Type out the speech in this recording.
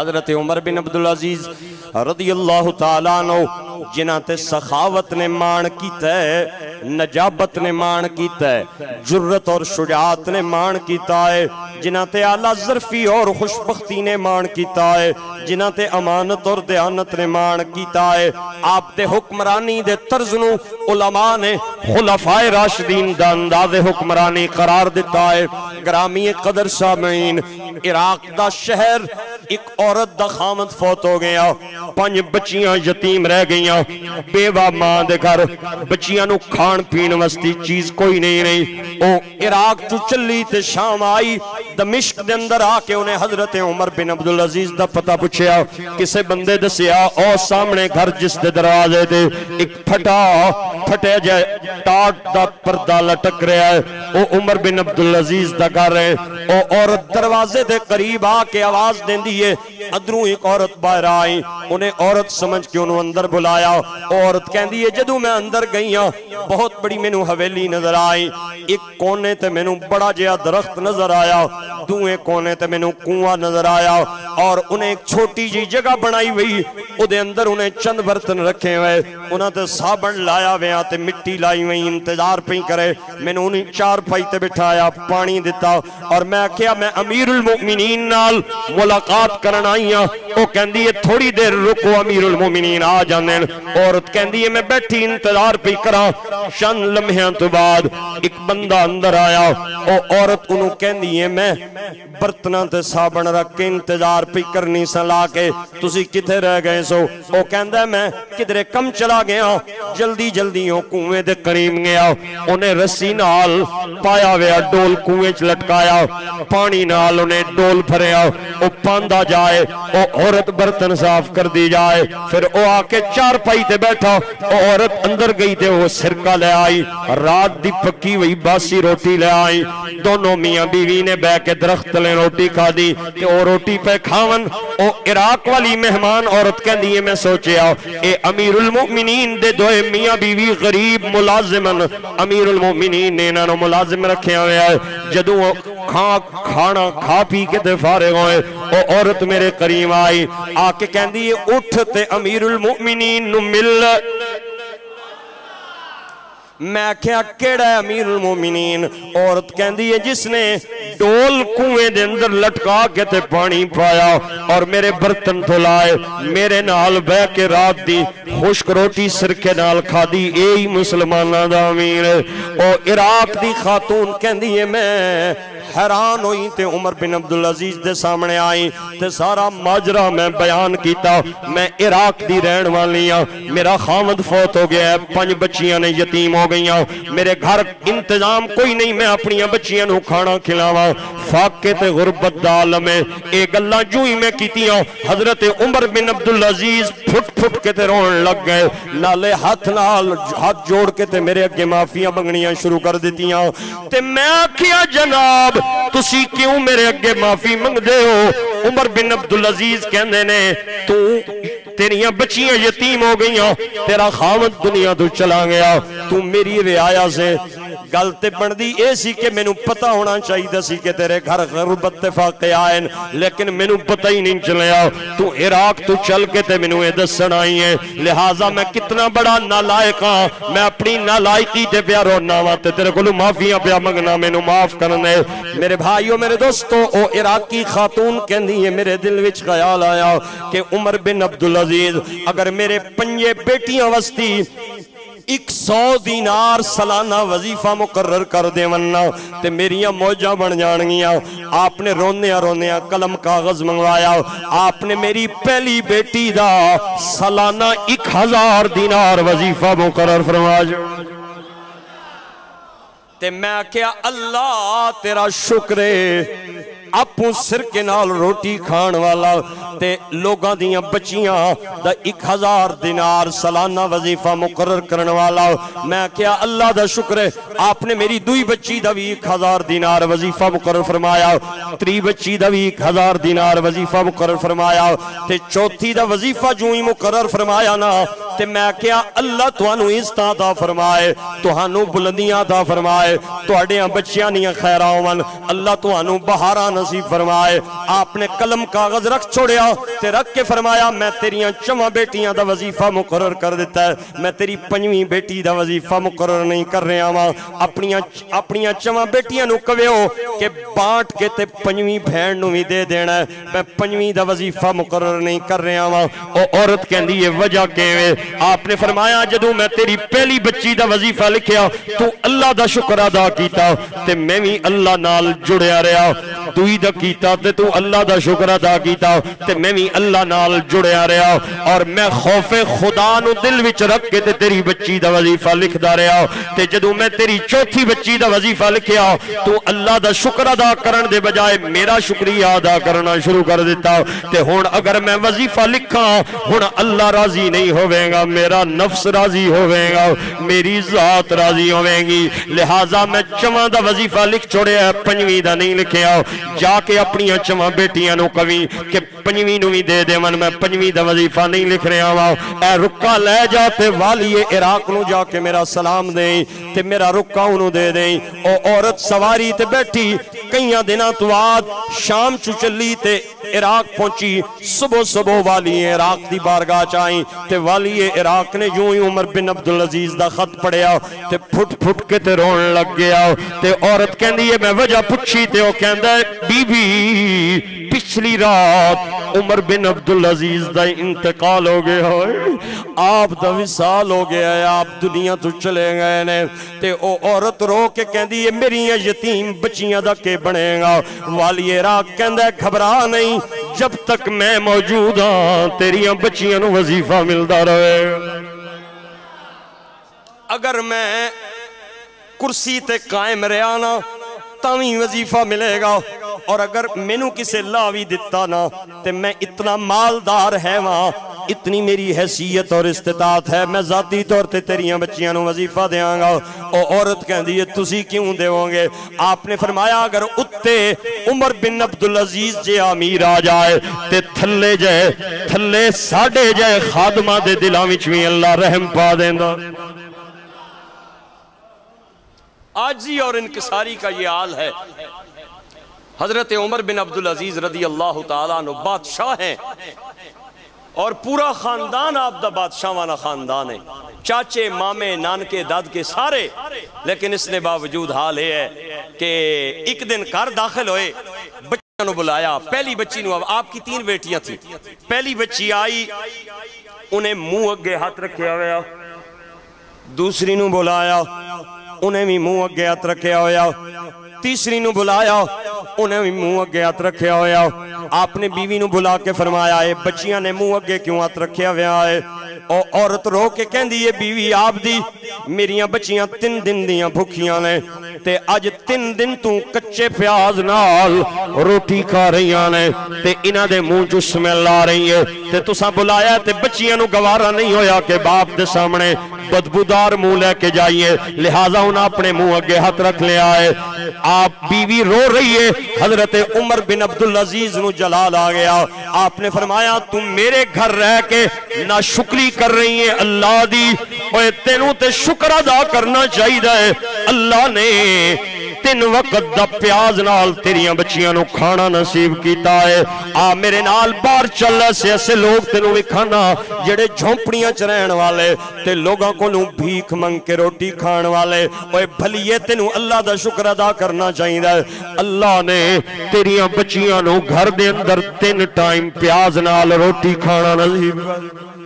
हज़रत Umar bin Abdul अज़ीज़ रदी अल्लाह तआला जिन्हां ते सखावत ने मान किया नजाबत ने मान किया जुर्रत और शुजात ने मान किया है, जिन्हां ते आला जरफी और खुशबख्ती ने मान किया है, जिन्हां ते अमानत और दयानत ने मान किया है। आप दे हुक्मरानी दे तर्ज नु उलमा ने खुलफाए राशिदीन दा अंदाज हुक्मरानी करार दिता है। ग्रामी कदर सामीन, इराक दा शहर एक औरत का खामद फौत हो गया। पाँच बच्चियाँ यतीम रह गई बेवा माँ घर। बच्चिया खान पीन वास्ते चीज़ कोई नहीं रही। ओ इराक तू चली शाम आई। दमिश्क दे अंदर आके उन्हें हज़रत उमर बिन अब्दुल अज़ीज़ का पता पूछया, किसे बंदे दसिया ओ सामने घर जिस दरवाजे ते एक फटा, फटे जाए टाट दा पर्दा लटक रहा है, ओ उमर बिन अब्दुल अज़ीज़ दा घर है, ओ औरत दरवाजे दे करीब आके आवाज़ देंदी है, अदरू एक औरत बाहर आई, उन्हें औरत समझ के उन्होंने अंदर बुलाया औरत कहती है, जदू मैं अंदर गई हाँ बहुत बड़ी मैनू हवेली नज़र आई, एक कोने ते मैनू बड़ा जहा दरख्त नज़र आया दुए कोने ते मैनू कुआ नज़र आया और उन्हें एक छोटी जी जगह बनाई हुई, ओदे अंदर उन्हें चंद बर्तन रखे हुए। उन्हें ते साबण लाया हुआ ते मिट्टी लाई हुई, इंतज़ार पई करे। मैनू उन्हें चार पाई ते बिठाया पानी दिता और मैं क्या मैं अमीरुल मोमिनीन नाल मुलाकात करन आई हाँ ओ कहती है, थोड़ी देर रुको अमीरुल मोमिनीन, आ जाने औरत कहती है, मैं बैठी इंतज़ार पई करा। चंद लम्हे तो बाद एक बंदा अंदर आया ओ औरत उन्होंने कहती है, मैं बर्तना ते साबन रख के इंतज़ार पी करनी सला के। तुसी किथे रह गए सो? वो कहता मैं किधरे कम चला गया जल्दी जल्दी ओ कुएँ दे करीब गया उन्हें रस्सी नाल पाया हुआ डोल कुएँ च लटकाया पानी नाल उन्हें डोल भरया वो पांदा जाए वो औरत बर्तन साफ़ कर दी जाए। फिर वो आके चार पाई ते बैठा वो औरत अंदर गई ते वो सिरका ले आई। रात दी पक्की हुई, बासी रोटी ले आई। दोनों मियाँ बीवी ने बह के दरख्त ले रोटी खादी ते वो रोटी पे खावन, ओ इराक वाली मेहमान औरत कहती है, मैं सोचया ए अमीरुल मोमिनीन दे दोए मियाँ बीवी गरीब मुलाजिमन, अमीरुल मोमिनीन ने इन्हों मुलाजिम रखा हुआ है, जदों खा खाना खा पी के ते फारे होए, ओ औरत मेरे करीम आई, आके कहती है, उठ ते अमीरुल मोमिनीन नु मिल मैं आख्या, केड़ा अमीरुल मोमिनीन? औरत कहती है, जिसने डोल कुएँ के अंदर लटका के ते पानी पाया और मेरे बर्तन धुलाए, मेरे नाल बह के रात दी खुश्क रोटी सिरके नाल खादी यही मुसलमाना दा अमीर और इराक दी खातून कहती है, मैं हैरान हुई ते उमर बिन अब्दुल अज़ीज़ दे सामने आई ते सारा माजरा मैं बयान किया मैं इराक दी रहन वाली हाँ मेरा खामद फौत हो गया है, पंज बच्चियाँ ने यतीम हो गई मेरे घर इंतज़ाम कोई नहीं, मैं अपन बच्चियाँ खाना खिलावा, फाके ते गुरबत दा आलम है ये गल्लां जू ही मैं कीतियाँ, हज़रत उमर बिन अब्दुल अज़ीज़ फुट फुट के ते रोन लग गए, नाले हाथ नाल हाथ जोड़ के ते मेरे अगे माफिया मंगनिया शुरू कर ते मैं आखिया, जनाब तुसी क्यों मेरे अगे माफ़ी मंगते हो? उमर बिन अब्दुल अज़ीज़ कहते ने, तू तेरिया बच्चिया यतीम हो गई तेरा खामद दुनिया तो चला गया, तू मेरी रियाया से गल ते बनती यह सी कि मैनू पता होना चाहिए सी कि तेरे घर गुरबत फाके आए लेकिन मैनू पता ही नहीं चलिया तू इराक, तू चल के ते मैनू ये दसन आई है लिहाजा मैं कितना बड़ा नालायक हाँ मैं अपनी नालायकी ते प्या रोना वा ते तेरे को माफिया प्या मंगना, मैनू माफ़ करने मेरे भाइयों, मेरे दोस्तों, ओ इराकी खातून कहती है मेरे दिल विच ख्याल आया कि उमर बिन अब्दुल अज़ीज़, अगर मेरे पंजे बेटियाँ वस्ती एक सौ दीनार सालाना वजीफा मुकर्र कर देवना ते मेरिया मौजा बन जानिया आपने रोंदिया रोंदिया कलम कागज़ मंगवाया। आपने मेरी पहली बेटी का सालाना एक हज़ार दिनार वजीफा मुकर्र फरमाया। ते मैं आख्या अल्लाह तेरा शुक्र आपू सिर के नाल रोटी खान वाला ते लोगों दियाँ बच्चियाँ दा एक हज़ार दिनार सालाना वजीफा मुकर्र करने वाला। मैं क्या अल्लाह दा शुक्र है, आपने मेरी दुई बच्ची दा भी एक हज़ार दिनार वजीफा मुकर्र फरमाया। त्री बच्ची दा भी एक हज़ार दिनार वजीफा मुकर्र फरमाया। ते चौथी दा वजीफा जो ही मुकर्र फरमाया ना ਤੇ ਮੈਂ ਕਿਹਾ ਅੱਲਾ ਤੁਹਾਨੂੰ ਇਜ਼ਤਾਂ ਦਾ ਫਰਮਾਏ ਤੁਹਾਨੂੰ ਬੁਲੰਦੀਆਂ ਦਾ ਫਰਮਾਏ ਤੁਹਾਡੇ ਬੱਚਿਆਂ ਦੀਆਂ ਖੈਰਾਂ ਹੋਵਨ ਅੱਲਾ ਤੁਹਾਨੂੰ ਬਹਾਰਾਂ ਨਸੀਬ ਫਰਮਾਏ आपने कलम कागज रख छोड़िया ते रख के फरमाया मैं तेरिया चवा बेटियां का वजीफा मुकर कर दिता है मैं तेरी पंजवी बेटी का वजीफा मुकर नहीं कर रहा वा अपनिया अपनिया चवा बेटियां कव्यो कि बांट के ते पंजवी भैन भी दे देना है मैं पंजवी का वजीफा मुकर नहीं कर रहा वा औरत कहती है वजह के आपने फरमाया जो मैं तेरी पहली बच्ची का वजीफा लिखिया तू अल्लाह का शुक्र अदा किया मैं भी अल्लाह जुड़िया रहा। दुई दा कीता ते तू अल्लाह का शुक्र अदा किया ते मैं भी अल्लाह नाल जुड़िया रहा और मैं खौफे खुदा नु दिल विच रख के ते तेरी बच्ची का वजीफा लिखदा रहा ते जदों मैं तेरी चौथी बच्ची का वजीफा लिखिया तू अल्लाह का शुक्र अदा करन दे बजाय मेरा शुक्रिया अदा करना शुरू कर दिता ते हुन अगर मैं वजीफा लिखा हुन अल्लाह राज़ी नहीं होवेगा, मेरा नफ्स राज़ी होवेगा, मेरी जात राज़ी होवेगी। लिहाजा मैं चवा का वजीफा लिख छोड़िया पंजवी का नहीं लिखिया जाके अपन चवं बेटिया कवि के पंजी भी दे देवन मैं पंजवी का वजीफा नहीं लिख रहा वा। ए रुका लै जा वालीए इराक न जाके मेरा सलाम दे मेरा रुका उन्होंने दे दे ओ औरत सवारी बैठी कई दिनों तो बाद शाम चु चली ते इराक पहुँची सुबह सुबह वाली इराक की बारगाह च आई ते वाली इराक ने यूँ ही उमर बिन अब्दुल अज़ीज़ का खत पढ़िया ते फुट फुट के ते रोन लग गया ते औरत कहती है मैं वजह पुछी ते वो कहता बीबी पिछली रात उमर बिन अब्दुल अज़ीज़ का इंतकाल हो गया है आप का विसाल हो गया है आप दुनिया तो चले गए ने औरत रो के कहती है मेरी यतीम बच्चियाँ का के बनेगा। वाली राग घबरा नहीं, जब तक मैं मौजूद हाँ तेरिया बच्चियाँ वजीफा मिलता रहे। अगर मैं कुर्सी ते कायम रहा ना तभी वजीफा मिलेगा। और अगर मैनू किसी ला भी दिता ना तो मैं इतना मालदार है वहाँ इतनी मेरी हैसीयत और इस्तात है। मैं जाती तौर पर तेरिया बच्चिया वजीफा देंगा और औरत कहती है तुम क्यों देवोगे? आपने फरमाया, अगर उत्ते उमर बिन अब्दुल अज़ीज़ जे अमीर आ जाए तो थले जाए थले साढ़े जाए खादमा के दिलों भी अल्लाह रहम पा देंदा। आजी और इनकसारी का ये हाल है। हज़रत उमर बिन अब्दुल अज़ीज़ रदी अल्लाह बादशाह हैं। और पूरा खानदान आप दा बादशाह वाला खानदान है। चाचे, मामे, नानके दाद के सारे। लेकिन इसने बावजूद हाल ये है कि एक दिन घर दाखिल होए, बच्चों बुलाया। पहली बच्ची नु आपकी तीन बेटियाँ थी। पहली बच्ची आई, उन्हें मुँह अगे हाथ रखे हुआ दूसरी नु बुलाया, उन्हें भी मुँह अगे हथ रखे होया। तीसरी नु बुलाया उन्हें भी मुँह अगे हथ रखे होया। आपने बीवी नु बुला के फरमाया है बच्चिया ने मुँह अगे क्यों हथ रखे हुआ है? और औरत रो के कहती है बीवी, आप दी, मेरिया बच्चिया तीन दिन दिया भुखिया ने, ते अज तीन दिन तू कच्चे प्याज नाल रोटी खा रही ने, ते इन्हां दे मुँह चो स्मैल आ रही है। ते तुसा बुलाया, ते बच्चिया नु गवारा नहीं होया के बाप दे सामने बदबूदार मुँह लेके जाइए, लिहाजा उन्हें अपने मुँह अगे हाथ रख लिया है आप बीवी रो रही है, हज़रत उमर बिन अब्दुल अज़ीज़ नु जलाल आ गया। आपने फरमाया, तुम मेरे घर रह के ना शुक्री कर रही है, अल्लाह दी तेनू ते शुक्र अदा करना चाहिए अल्लाह ने तीन वक्त का प्याज नाल तेरिया बच्चिया खाना नसीब किया है आ मेरे नाल बाहर चल ऐसे ऐसे लोग तेन विखाना जेडे झोंपड़िया च रहन वाले ते लोगों को भीख मंग के रोटी खान वाले ओए भलीए तेन अल्लाह का शुक्र अदा करना चाहिए अल्लाह ने तेरिया बच्चिया घर दे अंदर तीन टाइम प्याज नाल रोटी खाना नसीब